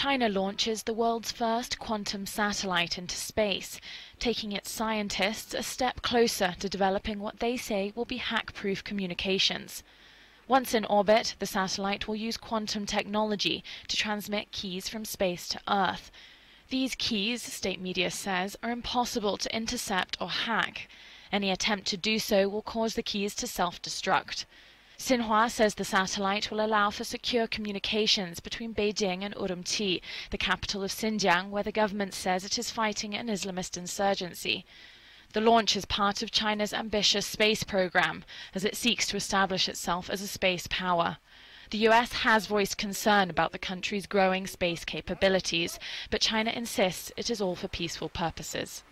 China launches the world's first quantum satellite into space, taking its scientists a step closer to developing what they say will be hack proof communications. Once in orbit, the satellite will use quantum technology to transmit keys from space to Earth. These keys, state media says, are impossible to intercept or hack. Any attempt to do so will cause the keys to self destruct. Xinhua says the satellite will allow for secure communications between Beijing and Urumqi, the capital of Xinjiang, where the government says it is fighting an Islamist insurgency. The launch is part of China's ambitious space program as it seeks to establish itself as a space power. The US has voiced concern about the country's growing space capabilities, but China insists it is all for peaceful purposes.